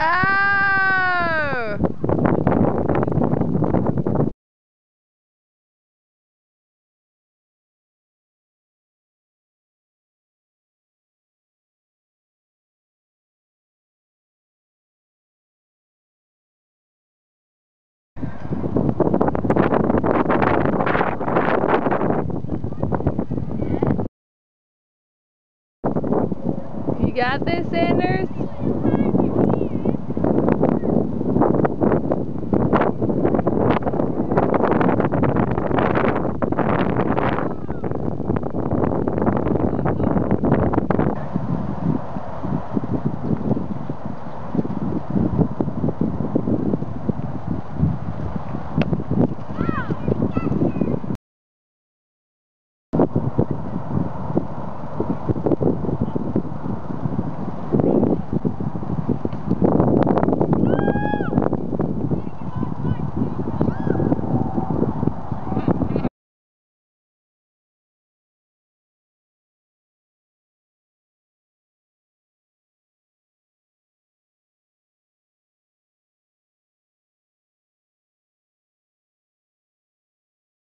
Oh! You got this, Sanders?